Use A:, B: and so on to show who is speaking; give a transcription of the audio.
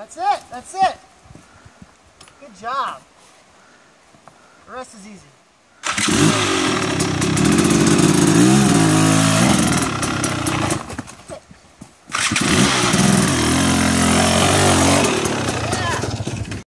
A: That's it. That's it. Good job. The rest is easy.